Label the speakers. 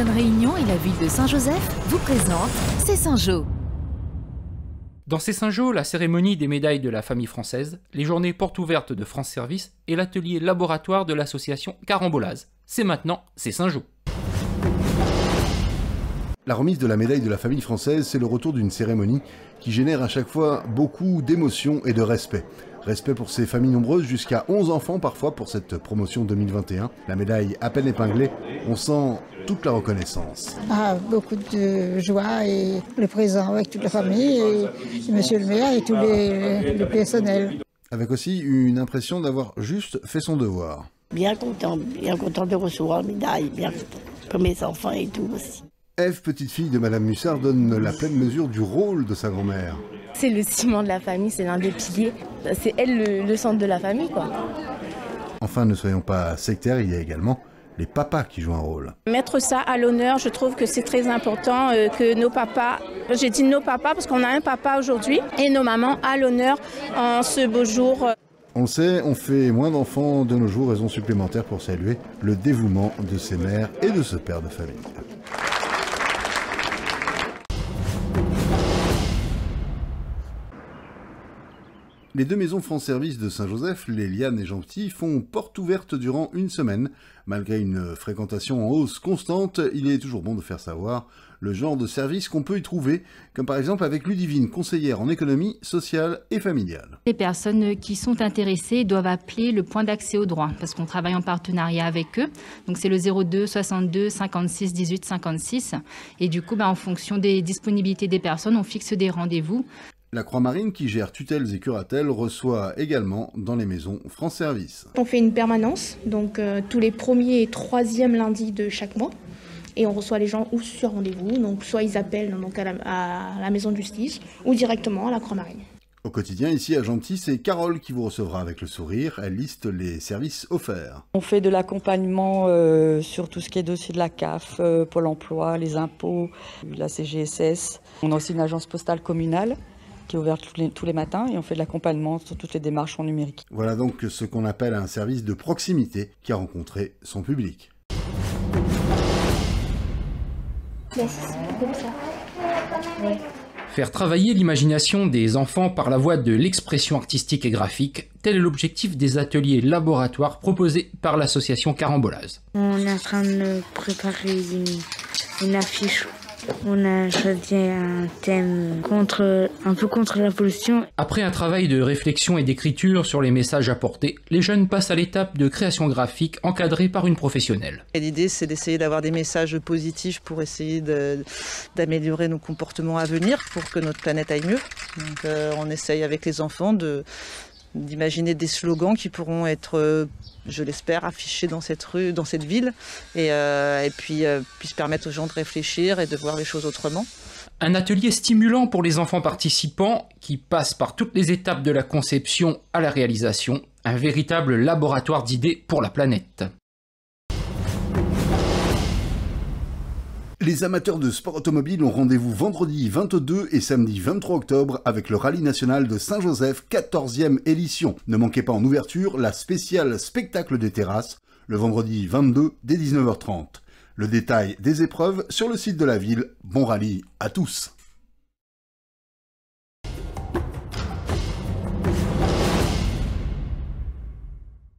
Speaker 1: Réunion et la ville de Saint-Joseph vous présentent C'est Saint-Jo.
Speaker 2: Dans ces Saint-Jo, la cérémonie des médailles de la famille française, les journées portes ouvertes de France Service et l'atelier laboratoire de l'association Carambolase. C'est maintenant, c'est Saint-Jo.
Speaker 3: La remise de la médaille de la famille française, c'est le retour d'une cérémonie qui génère à chaque fois beaucoup d'émotions et de respect. Respect pour ces familles nombreuses, jusqu'à 11 enfants parfois pour cette promotion 2021. La médaille à peine épinglée, on sent toute la reconnaissance.
Speaker 4: Ah, beaucoup de joie et le présent avec toute la famille et, monsieur le maire et tous les, le personnel.
Speaker 3: Avec aussi une impression d'avoir juste fait son devoir.
Speaker 5: Bien content, bien content de recevoir la médaille, bien pour mes enfants et tout aussi.
Speaker 3: Eve, petite fille de Madame Mussard, donne la pleine mesure du rôle de sa grand-mère.
Speaker 6: C'est le ciment de la famille, c'est l'un des piliers. C'est elle le, centre de la famille, quoi.
Speaker 3: Enfin, ne soyons pas sectaires, il y a également les papas qui jouent un rôle.
Speaker 7: Mettre ça à l'honneur, je trouve que c'est très important euh, que nos papas, j'ai dit nos papas parce qu'on a un papa aujourd'hui, et nos mamans à l'honneur en ce beau jour.
Speaker 3: On le sait, on fait moins d'enfants de nos jours, raison supplémentaire pour saluer le dévouement de ces mères et de ce père de famille. Les deux maisons France Service de Saint-Joseph, les Lianes et Gentil, font porte ouverte durant une semaine. Malgré une fréquentation en hausse constante, il est toujours bon de faire savoir le genre de service qu'on peut y trouver, comme par exemple avec Ludivine, conseillère en économie sociale et familiale.
Speaker 8: Les personnes qui sont intéressées doivent appeler le point d'accès au droit, parce qu'on travaille en partenariat avec eux. Donc c'est le 02 62 56 18 56. Et du coup, ben, en fonction des disponibilités des personnes, on fixe des rendez-vous.
Speaker 3: La Croix-Marine, qui gère tutelles et curatelles, reçoit également dans les maisons France Service.
Speaker 9: On fait une permanence, donc euh, tous les premiers et troisièmes lundis de chaque mois. Et on reçoit les gens ou sur rendez-vous, donc soit ils appellent donc à, la, maison de justice ou directement à la Croix-Marine.
Speaker 3: Au quotidien, ici à Gentil, c'est Carole qui vous recevra avec le sourire. Elle liste les services offerts.
Speaker 10: On fait de l'accompagnement euh, sur tout ce qui est dossier de la CAF, euh, Pôle emploi, les impôts, la CGSS. On a aussi une agence postale communale qui est ouverte tous les, matins et on fait de l'accompagnement sur toutes les démarches en numérique.
Speaker 3: Voilà donc ce qu'on appelle un service de proximité qui a rencontré son public.
Speaker 2: Faire travailler l'imagination des enfants par la voie de l'expression artistique et graphique, tel est l'objectif des ateliers laboratoires proposés par l'association Carambolase.
Speaker 11: On est en train de préparer une affiche on a choisi un thème contre, un peu contre la pollution.
Speaker 2: Après un travail de réflexion et d'écriture sur les messages apportés, les jeunes passent à l'étape de création graphique encadrée par une professionnelle.
Speaker 12: L'idée, c'est d'essayer d'avoir des messages positifs pour essayer d'améliorer nos comportements à venir pour que notre planète aille mieux. Donc, euh, on essaye avec les enfants de d'imaginer des slogans qui pourront être, euh, je l'espère, affichés dans cette rue, dans cette ville, et, euh, puis euh, puissent permettre aux gens de réfléchir et de voir les choses autrement.
Speaker 2: Un atelier stimulant pour les enfants participants qui passe par toutes les étapes de la conception à la réalisation, un véritable laboratoire d'idées pour la planète.
Speaker 3: Les amateurs de sport automobile ont rendez-vous vendredi 22 et samedi 23 octobre avec le rallye national de Saint-Joseph, 14e édition. Ne manquez pas en ouverture la spéciale spectacle des terrasses, le vendredi 22 dès 19h30. Le détail des épreuves sur le site de la ville. Bon rallye à tous